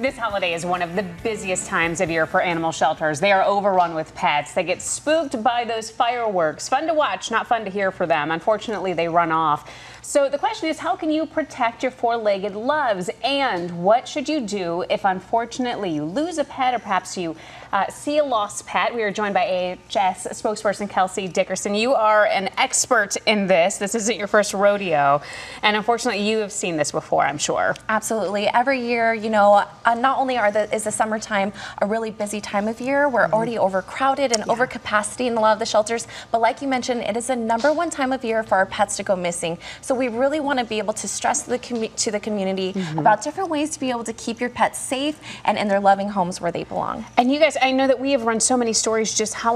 This holiday is one of the busiest times of year for animal shelters. They are overrun with pets. They get spooked by those fireworks. Fun to watch, not fun to hear for them. Unfortunately, they run off. So the question is, how can you protect your four-legged loves? And what should you do if unfortunately you lose a pet or perhaps you uh, see a lost pet? We are joined by AHS spokesperson Kelsey Dickerson. You are an expert in this. This isn't your first rodeo. And unfortunately, you have seen this before, I'm sure. Absolutely. Every year, you know, uh, not only are the, is the summertime a really busy time of year, we're mm -hmm. already overcrowded and yeah. overcapacity in a lot of the shelters. But like you mentioned, it is the number one time of year for our pets to go missing. So we really want to be able to stress to the, to the community mm -hmm. about different ways to be able to keep your pets safe and in their loving homes where they belong. And you guys, I know that we have run so many stories just how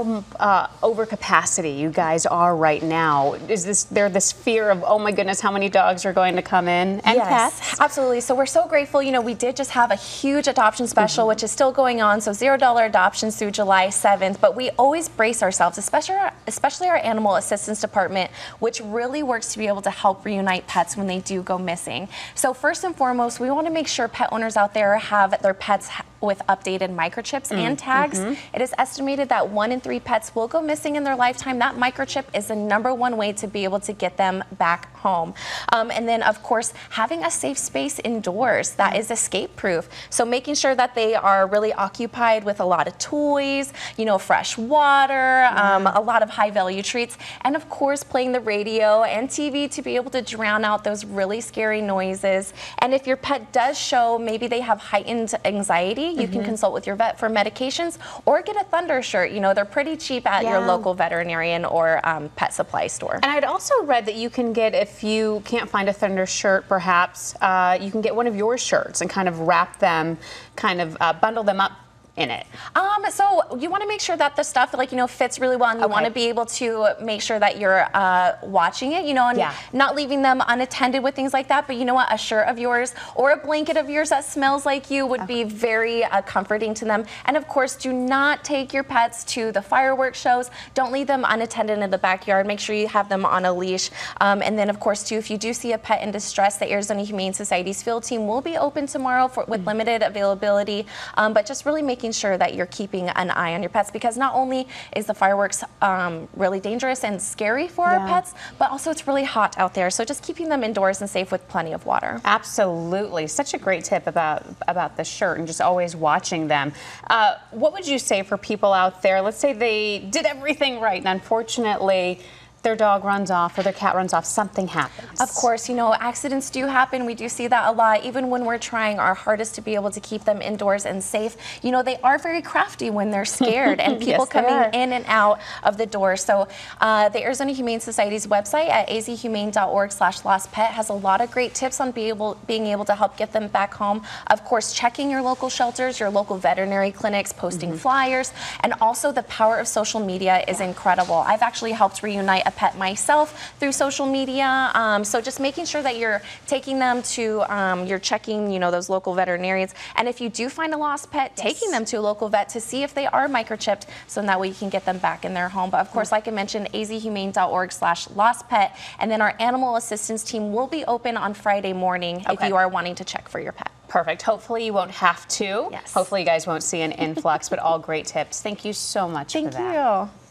uh, overcapacity you guys are right now. Is this there this fear of oh my goodness, how many dogs are going to come in and yes, pets? Absolutely. So we're so grateful. You know, we did just have a huge adoption special, mm -hmm. which is still going on. So zero dollar adoptions through July 7th. But we always brace ourselves, especially our, especially our animal assistance department, which really works to be able to help reunite pets when they do go missing. So first and foremost, we want to make sure pet owners out there have their pets with updated microchips mm. and tags. Mm -hmm. It is estimated that one in three pets will go missing in their lifetime. That microchip is the number one way to be able to get them back home. Um, and then, of course, having a safe space indoors that is escape proof. So making sure that they are really occupied with a lot of toys, you know, fresh water, um, a lot of high value treats, and of course, playing the radio and TV to be able to drown out those really scary noises. And if your pet does show maybe they have heightened anxiety, you mm -hmm. can mm-hmm. consult with your vet for medications or get a Thunder shirt. You know, they're pretty cheap at yeah. your local veterinarian or um, pet supply store. And I'd also read that you can get, if you can't find a Thunder shirt, perhaps, uh, you can get one of your shirts and kind of wrap them, kind of uh, bundle them up in it? Um, so you want to make sure that the stuff like you know fits really well, and you okay. want to be able to make sure that you're uh, watching it, you know, and yeah. not leaving them unattended with things like that. But you know what, a shirt of yours or a blanket of yours that smells like you would okay. be very uh, comforting to them. And of course, do not take your pets to the fireworks shows. Don't leave them unattended in the backyard. Make sure you have them on a leash. Um, and then of course, too, if you do see a pet in distress, the Arizona Humane Society's field team will be open tomorrow for, with mm -hmm. limited availability. Um, but just really making making sure that you're keeping an eye on your pets because not only is the fireworks um, really dangerous and scary for yeah. our pets, but also it's really hot out there. So just keeping them indoors and safe with plenty of water. Absolutely. Such a great tip about, about the shirt and just always watching them. Uh, what would you say for people out there? Let's say they did everything right and unfortunately, their dog runs off or their cat runs off, something happens. Of course, you know, accidents do happen. We do see that a lot, even when we're trying our hardest to be able to keep them indoors and safe. You know, they are very crafty when they're scared and people yes, coming in and out of the door. So uh, the Arizona Humane Society's website at azhumane.org slash lost pet has a lot of great tips on be able, being able to help get them back home. Of course, checking your local shelters, your local veterinary clinics, posting mm -hmm. flyers, and also the power of social media is incredible. I've actually helped reunite a pet myself through social media. Um, so just making sure that you're taking them to, um, you're checking, you know, those local veterinarians. And if you do find a lost pet, yes. taking them to a local vet to see if they are microchipped, so that way you can get them back in their home. But of course, like I mentioned, azhumane.org slash lost pet. And then our animal assistance team will be open on Friday morning okay. if you are wanting to check for your pet. Perfect. Hopefully you won't have to. Yes. Hopefully you guys won't see an influx, but all great tips. Thank you so much Thank for that. Thank you.